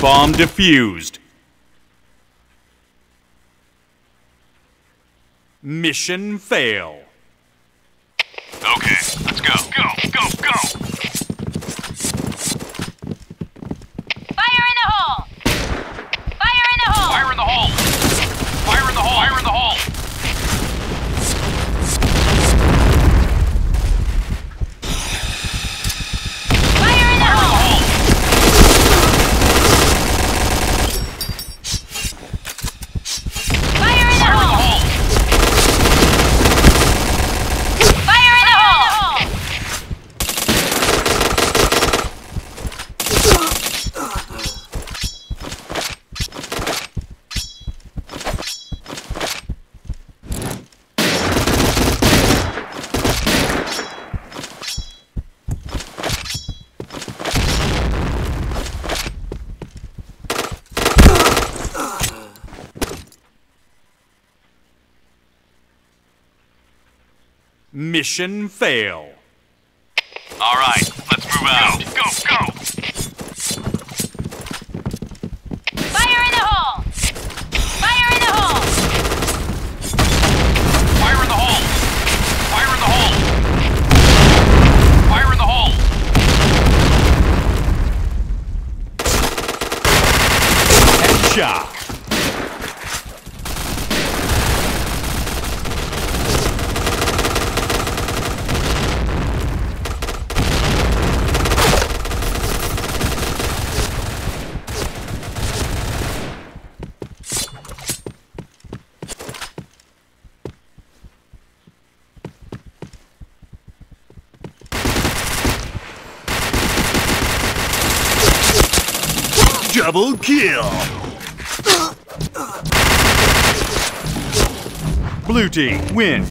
Bomb defused. Mission fail. Okay, Mission fail. All right, let's move out. Go, go! Fire in the hole! Fire in the hole! Fire in the hole! Fire in the hole! Fire in the hole! Headshot. Double kill. Blue team win.